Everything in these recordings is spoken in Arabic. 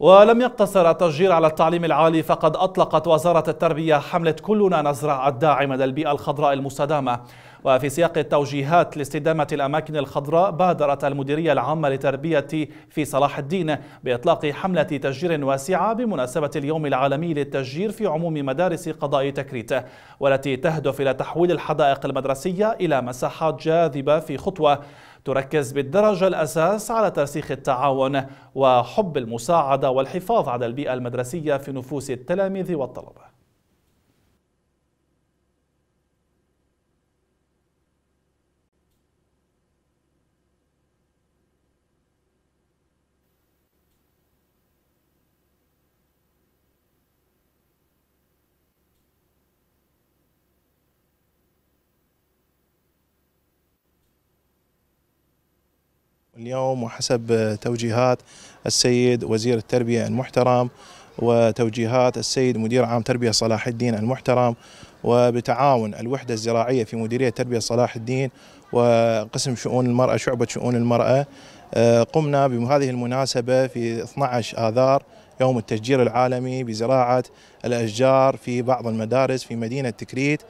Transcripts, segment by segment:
ولم يقتصر التشجير على التعليم العالي فقد أطلقت وزارة التربية حملة كلنا نزرع الداعمة للبيئة الخضراء المستدامة. وفي سياق التوجيهات لاستدامة الأماكن الخضراء بادرت المديرية العامة لتربية في صلاح الدين بإطلاق حملة تشجير واسعة بمناسبة اليوم العالمي للتشجير في عموم مدارس قضاء تكريت والتي تهدف إلى تحويل الحدائق المدرسية إلى مساحات جاذبة في خطوة تركز بالدرجة الأساس على ترسيخ التعاون وحب المساعدة والحفاظ على البيئة المدرسية في نفوس التلاميذ والطلبة. اليوم وحسب توجيهات السيد وزير التربية المحترم وتوجيهات السيد مدير عام تربية صلاح الدين المحترم وبتعاون الوحدة الزراعية في مديرية تربية صلاح الدين وقسم شؤون المرأة شعبة شؤون المرأة. آه، قمنا بهذه المناسبة في 12 آذار يوم التشجير العالمي بزراعة الأشجار في بعض المدارس في مدينة تكريت.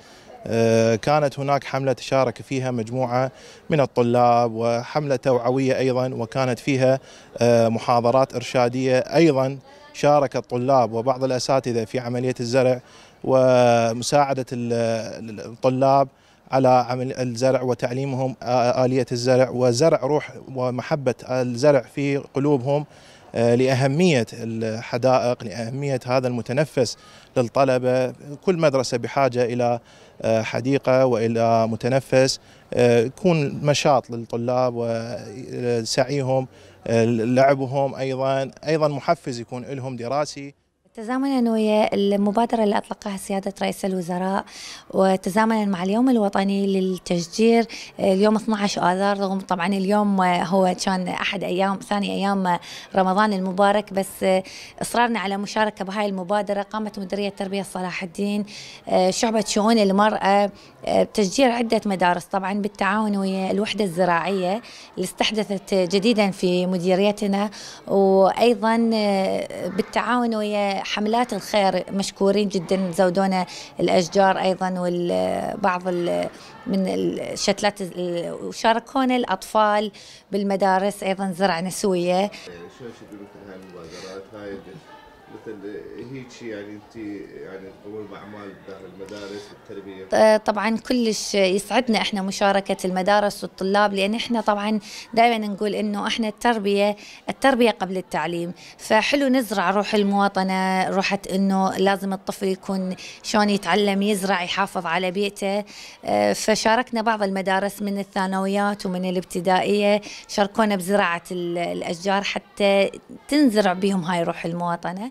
آه، كانت هناك حملة تشارك فيها مجموعة من الطلاب وحملة توعوية أيضا وكانت فيها آه، محاضرات إرشادية أيضا شارك الطلاب وبعض الأساتذة في عملية الزرع ومساعدة الطلاب على عمل الزرع وتعليمهم آلية الزرع وزرع روح ومحبة الزرع في قلوبهم. لأهمية الحدائق لأهمية هذا المتنفس للطلبة. كل مدرسة بحاجة إلى آه، حديقة وإلى متنفس آه، يكون مشاط للطلاب وسعيهم لعبهم أيضا. أيضا محفز يكون لهم دراسي تزامنا ويا المبادرة اللي أطلقها سيادة رئيس الوزراء وتزامنا مع اليوم الوطني للتشجير. اليوم 12 آذار رغم طبعا اليوم هو كان أحد أيام ثاني أيام رمضان المبارك بس إصرارنا على مشاركة بهاي المبادرة قامت مديرية تربية صلاح الدين شعبة شؤون المرأة بتشجير عدة مدارس طبعا بالتعاون ويا الوحدة الزراعية اللي استحدثت جديدا في مديريتنا وأيضا بالتعاون ويا حملات الخير مشكورين جدا زودونا الأشجار أيضا وبعض من الشتلات وشاركونا الأطفال بالمدارس أيضا زرع نسويه شلون تقولون هاي المبادرات؟ مثل هيك يعني انت يعني تقومون بأعمال داخل المدارس والتربية. طبعا كلش يسعدنا إحنا مشاركة المدارس والطلاب لأن إحنا طبعا دائما نقول إنه إحنا التربية التربية قبل التعليم. فحلو نزرع روح المواطنة روح إنه لازم الطفل يكون شلون يتعلم يزرع يحافظ على بيئته. فشاركنا بعض المدارس من الثانويات ومن الابتدائية شاركونا بزراعة الأشجار حتى تنزرع بهم هاي روح المواطنة.